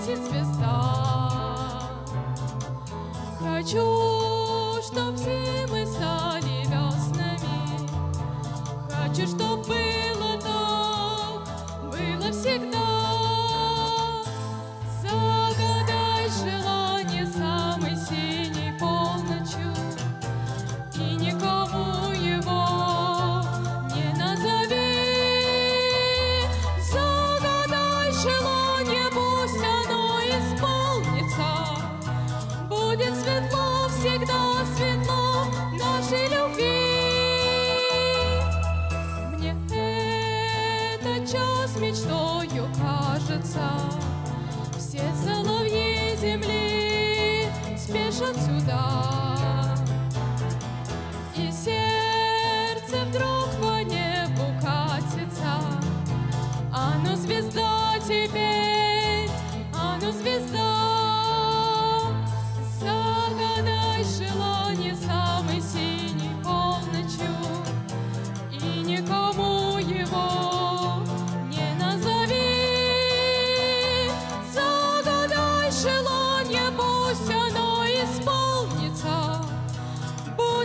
светит звезда. Хочу, чтоб зимы стали веснами. Хочу, чтоб было так, было всегда. Всегда светло нашей любви. Мне этот час мечтою кажется, Все соловьи земли спешат сюда. И сердце вдруг по небу катится, Оно звезда теперь,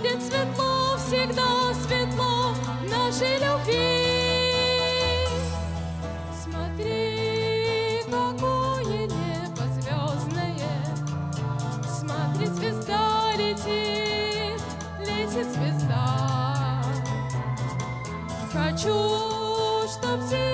Будет светло, всегда светло нашей любви. Смотри, какое небо звездное, Смотри, звезда летит, летит звезда. Хочу, чтоб все